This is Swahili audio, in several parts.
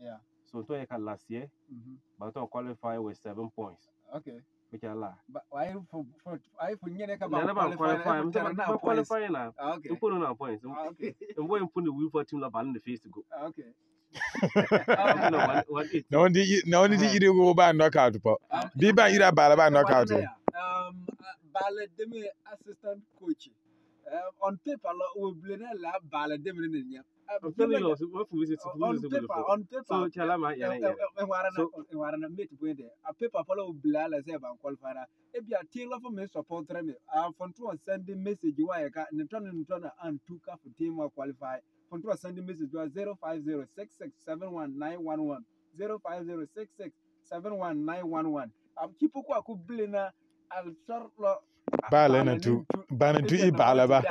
Yeah. So to you can last year, Mhm. but to qualify with seven points. Okay. Which are la. But why for for why for nyene ka Na ba na ba qualify. I'm qualify talking about qualifying now. Okay. You put on our points. Ah, Okay. And when you put the wheel for team la ball in the face to go. Ah, Okay. You know, one- one eight. na wani di na wani di ire go ba knockout po bi ba ira ba ba knockout Um, uh, Bale Demi assistant coach. Eh, on paper we blene la bala e de mene nya Family laws, what for is it? On paper, on paper. So, Chalama, yeah, eh, yeah. Eh, so, Warana made to wait there. A paper follow Blala Zeb and Qualfara. If you are tailor for me, support me. I'm from two and sending message. You are a cat, Natron and Tona and two cup for team or qualify. From two and sending message. You are 0506671911. 0506671911. I'm Kipoku Blena. I'll start baala na tu bana tu i baala ba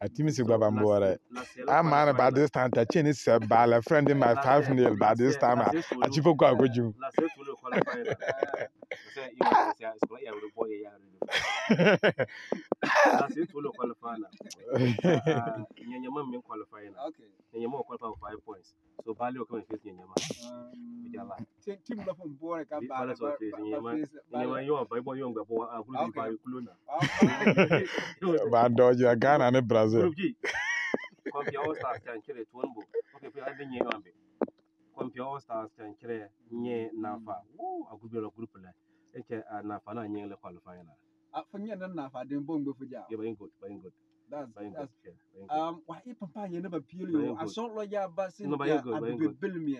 a timi si gba bambo wɛrɛ a maana ba this time ta kyeni sɛ baala friend my five nil ba this time a a ti fo ko a ko jum. La. Uh, Nyanyama men qualified la. Okay. Nyanyama qualified with five points. So Bali wako face Nyanyama. Um, Vijala. team la from bora ka Bali. Bali so face Nyanyama. Nyanyama yo ba bo yo ngba bo Okay. ba kulu na. Ah, ba do ju Ghana ne Brazil Kwa pia All Stars kan kire tuonbo. Okay, pia ade nye ambe. pia All Stars kan kire nye nafa. Woo, agubi group la. Eche uh, nafa na nye le qualify na. Nafa nan na fa den bon gbe fuja. Yeah, very good, very good, That's good. that's Yeah, good. um why e papa ye never peel Very Ason lo ya ba sin No, ya good, abe good. bil mi.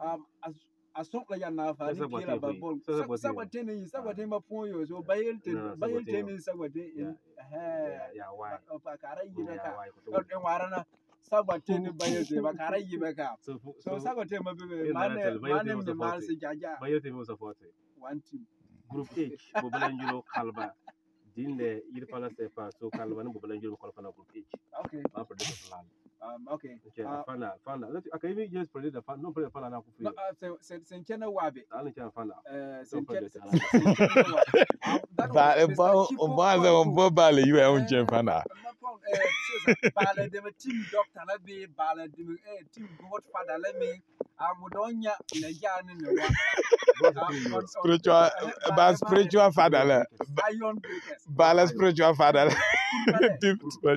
Um as- ason lo ya na fa ni what ba do. bol. That's what Sa they wa do. ten yi sa wa Ah. ma pon yo so bayel ten Sabaté, ten no. yi sa wa ten. Yeah, Eh. Yeah, yeah, pa kara yi Yeah, ka. Den wara na sa wa ten ni bayel ten ba kara yi be ka. So, fu- So so, sa wa ten ma be Yeah, ma ne ma ne ten me ma se jaja. Was supported. One team. group H bobalanjuro kalba. Dinde ir fana se fa so kalba ni bobalanjuro ko fana group H. Okay ma predict the plan um okay okay uh, fana fana. Let okay even just predict the fana no predict fana na ku fi no uh, sen sen chena wabe. Ani chena fana. Eh sen chena ba ba o ba za o ba ba le you e un chena fana. ba le dem team doctor la be ba le dem team godfather la me amudonya le ya ni ne wa. Spiritual ba spiritual father le. Ba spiritual father le. Deep spiritual